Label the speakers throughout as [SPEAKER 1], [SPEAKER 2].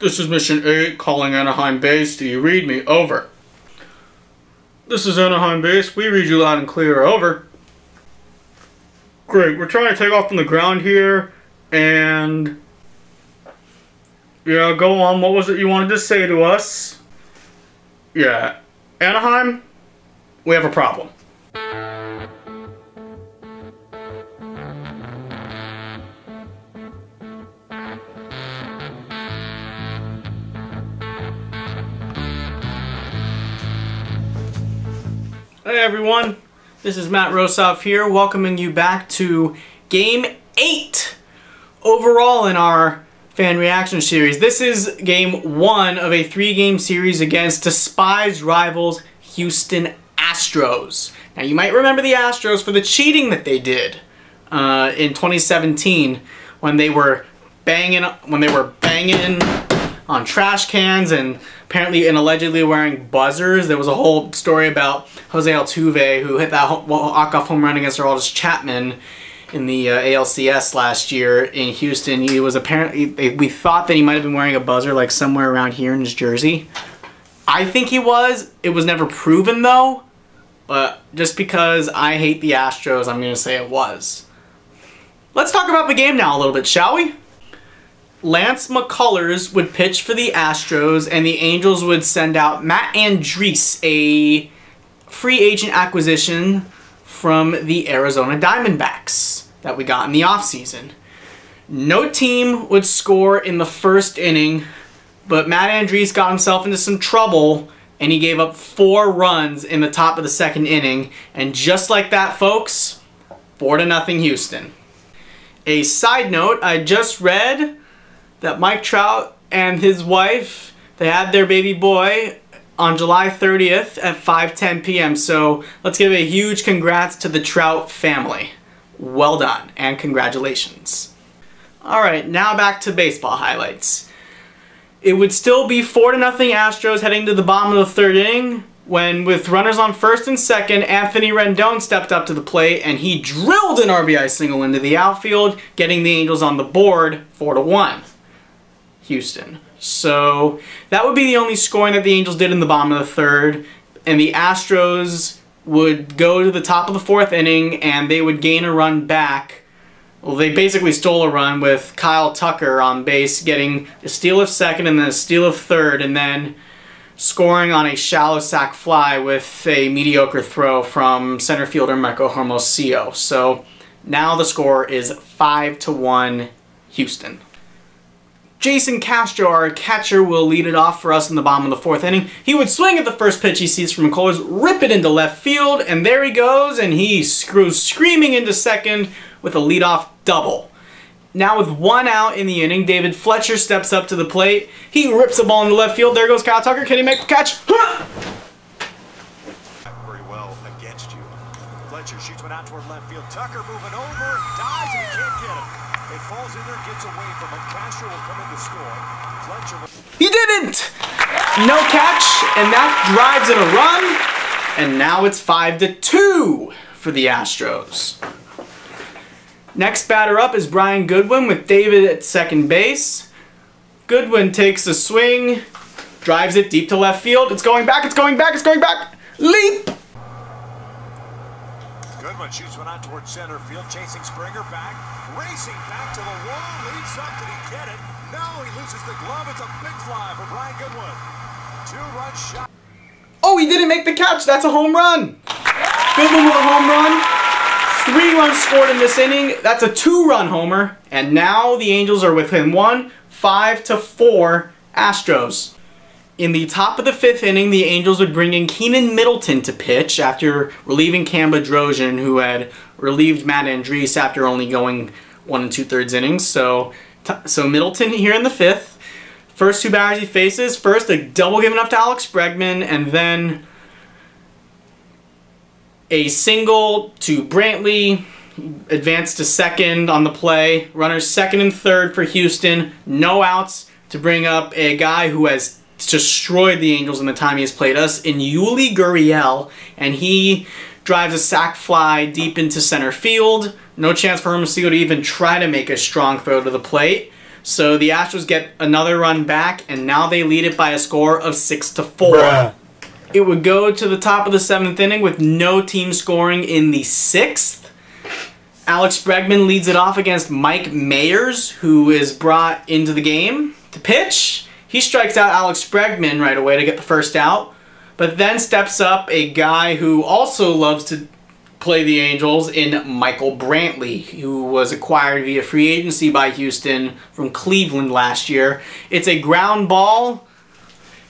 [SPEAKER 1] This is Mission 8 calling Anaheim Base. Do you read me? Over. This is Anaheim Base. We read you loud and clear. Over. Great. We're trying to take off from the ground here. And... Yeah, go on. What was it you wanted to say to us? Yeah. Anaheim, we have a problem. Hey everyone, this is Matt Rosoff here, welcoming you back to Game 8 overall in our fan reaction series. This is game one of a three game series against despised rivals Houston Astros. Now you might remember the Astros for the cheating that they did uh, in 2017 when they were banging when they were banging on trash cans and apparently and allegedly wearing buzzers. There was a whole story about Jose Altuve who hit that walk-off home run against Aroldis Chapman in the uh, ALCS last year in Houston. He was apparently, we thought that he might have been wearing a buzzer like somewhere around here in his jersey. I think he was. It was never proven though. But just because I hate the Astros, I'm going to say it was. Let's talk about the game now a little bit, shall we? Lance McCullers would pitch for the Astros, and the Angels would send out Matt Andriese, a free agent acquisition from the Arizona Diamondbacks that we got in the offseason. No team would score in the first inning, but Matt Andriese got himself into some trouble and he gave up four runs in the top of the second inning. And just like that, folks, four to nothing Houston. A side note, I just read that Mike Trout and his wife, they had their baby boy on July 30th at 5:10 p.m. So let's give a huge congrats to the Trout family. Well done and congratulations. All right, now back to baseball highlights. It would still be 4 to nothing Astros heading to the bottom of the third inning when with runners on first and second, Anthony Rendon stepped up to the plate and he drilled an RBI single into the outfield, getting the Angels on the board 4 to 1. Houston. So that would be the only scoring that the Angels did in the bottom of the third. And the Astros would go to the top of the fourth inning and they would gain a run back. Well, they basically stole a run with Kyle Tucker on base getting a steal of second and then a steal of third and then scoring on a shallow sac fly with a mediocre throw from center fielder Marco Hermosillo. So now the score is 5 to 1 Houston. Jason Castro, our catcher, will lead it off for us in the bottom of the fourth inning. He would swing at the first pitch he sees from McCullers, rip it into left field, and there he goes, and he screws screaming into second with a leadoff double. Now with one out in the inning, David Fletcher steps up to the plate. He rips the ball into left field. There goes Kyle Tucker. Can he make the catch?
[SPEAKER 2] Very well against you. Fletcher shoots one out toward left field. Tucker moving over. He dives and can't get him. It falls in there, gets away from him. Castro will come in to score. Fletcher.
[SPEAKER 1] He didn't! No catch, and that drives in a run. And now it's 5 to 2 for the Astros. Next batter up is Brian Goodwin with David at second base. Goodwin takes a swing, drives it deep to left field. It's going back, it's going back, it's going back. Leap!
[SPEAKER 2] Goodwin shoots one out towards center field, chasing Springer back, racing back to the wall, leads up, did he get it? No, he loses the glove, it's a big fly for Brian Goodwin. Two-run shot.
[SPEAKER 1] Oh, he didn't make the catch, that's a home run. Goodwin with a home run. Three runs scored in this inning, that's a two-run homer. And now the Angels are within one, five to four Astros. In the top of the fifth inning, the Angels would bring in Keynan Middleton to pitch after relieving Cam Bedrosian, who had relieved Matt Andriese after only going one and two-thirds innings. So, so Middleton here in the fifth. First two batters he faces, first a double given up to Alex Bregman, and then a single to Brantley, advanced to second on the play. Runners second and third for Houston. No outs to bring up a guy who has destroyed the Angels in the time he has played us in Yuli Gurriel, and he drives a sac fly deep into center field. No chance for Hermosillo to even try to make a strong throw to the plate. So the Astros get another run back, and now they lead it by a score of 6 to 4.
[SPEAKER 3] Bruh.
[SPEAKER 1] It would go to the top of the seventh inning with no team scoring in the sixth. Alex Bregman leads it off against Mike Mayers, who is brought into the game to pitch. He strikes out Alex Bregman right away to get the first out, but then steps up a guy who also loves to play the Angels in Michael Brantley, who was acquired via free agency by Houston from Cleveland last year. It's a ground ball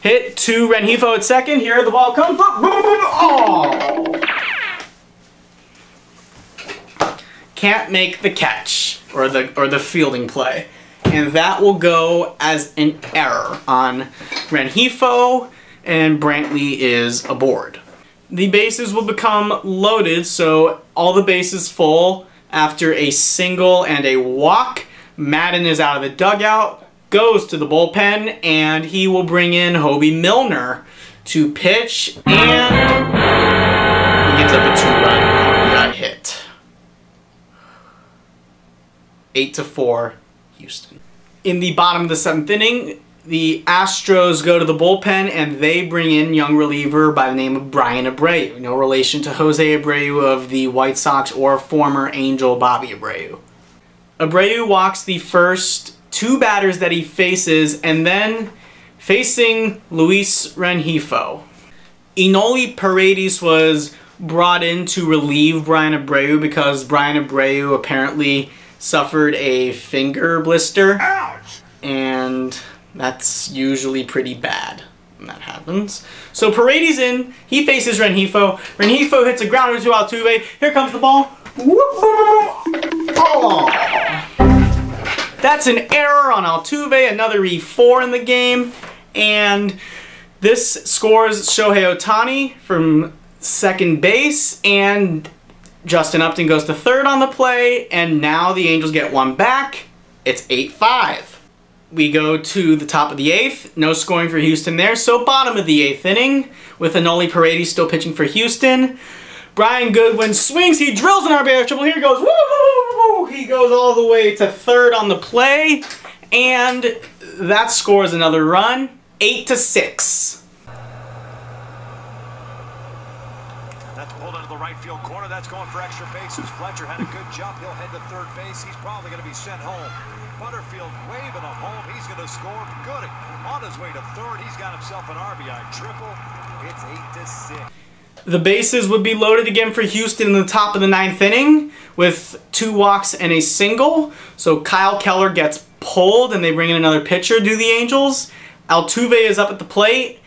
[SPEAKER 1] hit to Rengifo at second. Here the ball comes. Oh! Can't make the catch or the or the fielding play. And that will go as an error on Rengifo and Brantley is aboard. The bases will become loaded, so all the bases full after a single and a walk. Maddon is out of the dugout, goes to the bullpen, and he will bring in Hobie Milner to pitch, and he gets up a two-run hit. Eight to four, Houston. In the bottom of the seventh inning, the Astros go to the bullpen and they bring in young reliever by the name of Bryan Abreu. No relation to Jose Abreu of the White Sox or former Angel Bobby Abreu. Abreu walks the first two batters that he faces and then facing Luis Rengifo. Enoli Paredes was brought in to relieve Bryan Abreu because Bryan Abreu apparently suffered a finger blister.
[SPEAKER 2] Ouch!
[SPEAKER 1] And that's usually pretty bad when that happens. So Paredes in, he faces Rengifo. Rengifo hits a grounder to Altuve. Here comes the ball. Oh. That's an error on Altuve, another E4 in the game. And this scores Shohei Ohtani from second base, and Justin Upton goes to third on the play, and now the Angels get one back. It's 8-5. We go to the top of the eighth. No scoring for Houston there. So bottom of the eighth inning with Enoli Paredes still pitching for Houston. Brian Goodwin swings. He drills an RBI triple. Here he goes. Woo, woo, woo, He goes all the way to third on the play. And that scores another run. Eight to six.
[SPEAKER 2] That's pulled into the right field. That's going for extra bases. Fletcher had a good jump. He'll head to third base. He's probably going to be sent home. Butterfield waving him home. He's going to score. Good. On his way to third. He's got himself an RBI triple. It's eight to six.
[SPEAKER 1] The bases would be loaded again for Houston in the top of the ninth inning with two walks and a single. So Kyle Keller gets pulled and they bring in another pitcher, do the Angels. Altuve is up at the plate.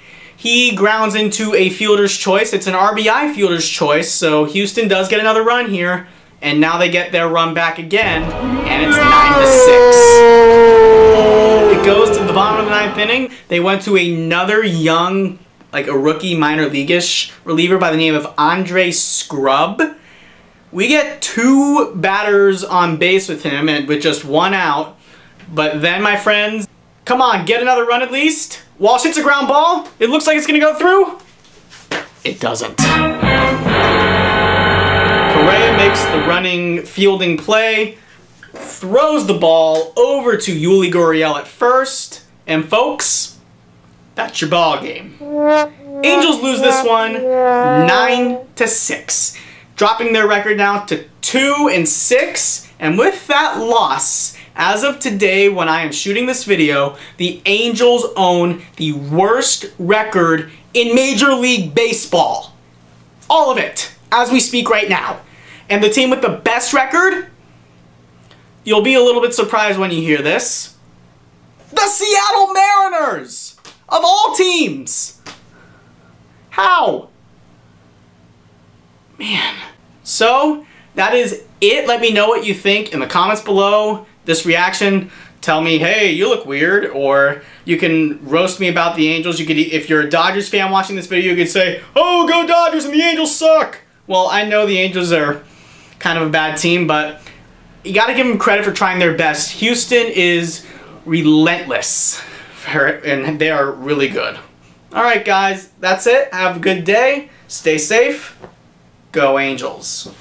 [SPEAKER 1] He grounds into a fielder's choice. It's an RBI fielder's choice, so Houston does get another run here. And now they get their run back again, and it's 9 to 6. It goes to the bottom of the ninth inning. They went to another young, like a rookie minor leagueish reliever by the name of Andre Scrubb. We get two batters on base with him and with just one out. But then, my friends, come on, get another run at least. Walsh hits a ground ball. It looks like it's going to go through. It doesn't. Correa makes the running fielding play, throws the ball over to Yuli Gurriel at first, and folks, that's your ball game. Angels lose this one 9 to 6, dropping their record now to 2 and 6, and with that loss, as of today when I am shooting this video, the Angels own the worst record in Major League Baseball. All of it, as we speak right now. And the team with the best record, you'll be a little bit surprised when you hear this. The Seattle Mariners! Of all teams! How? Man. So, that is it. Let me know what you think in the comments below. This reaction, tell me, hey, you look weird, or you can roast me about the Angels. You could, if you're a Dodgers fan watching this video, you could say, oh, go Dodgers and the Angels suck. Well, I know the Angels are kind of a bad team, but you got to give them credit for trying their best. Houston is relentless, and they are really good. All right, guys, that's it. Have a good day. Stay safe. Go Angels.